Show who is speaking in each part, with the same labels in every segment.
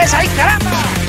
Speaker 1: pues ahí, caramba.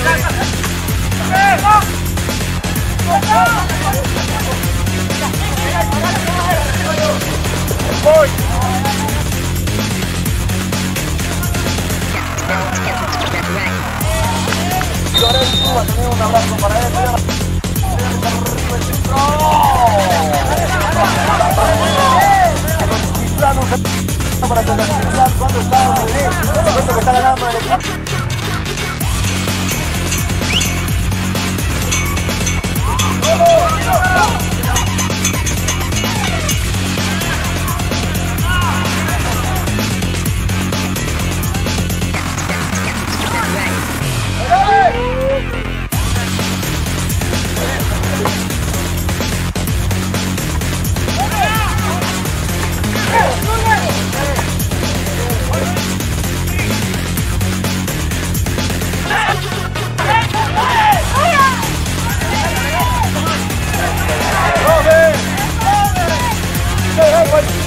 Speaker 1: El equipo. Let's